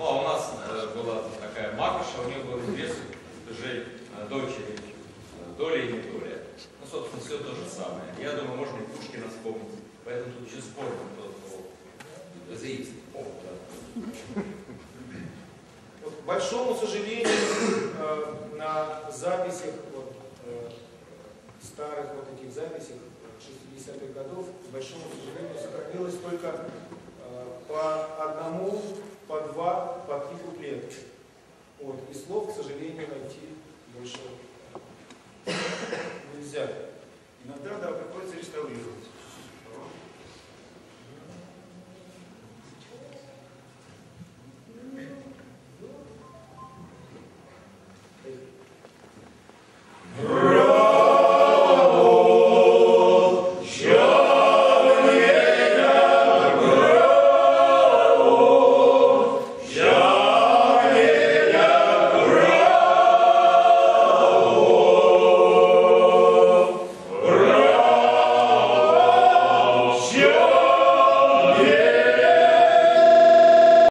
Ну, а у нас э, была такая Маркуша, у нее было две же э, дочери, э, Доля и не Доля. Ну, собственно, все то же самое. Я думаю, можно и Пушкина вспомнить. Поэтому тут еще спорим, кто да. Вот, к большому сожалению, на записях, вот, старых вот этих записях 60-х годов, к большому сожалению, сохранилось только по одному, по два, по три куплета. Вот. И слов, к сожалению, найти больше нельзя. Иногда, да, приходится реставрировать.